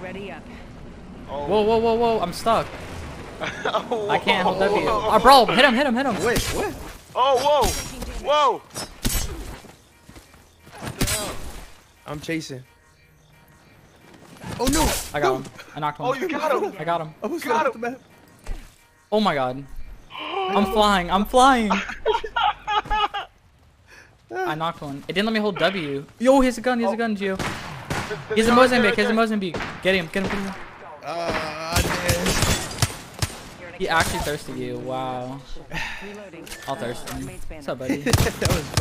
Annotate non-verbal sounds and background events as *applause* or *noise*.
Ready up. Oh. Whoa, whoa, whoa, whoa! I'm stuck. oh, *laughs* I can't hold W. whoa. Oh, bro, hit him, hit him, hit him. Wait, what? Oh, whoa! Whoa! I'm chasing. Oh no! I got him. I knocked him. Oh, you got him! I got him. I was Got off the map. Oh my god. *gasps* I'm flying. I'm flying. *laughs* I knocked one. It didn't let me hold W. *laughs* Yo, he has a gun. He has a oh. gun, Gio. He has a Mozambique. He has a Mozambique. Get him. Get him. Get him. Ah, damn. He actually thirsted you. Wow. Reloading. I'll thirst him. What's up, buddy? that was *laughs*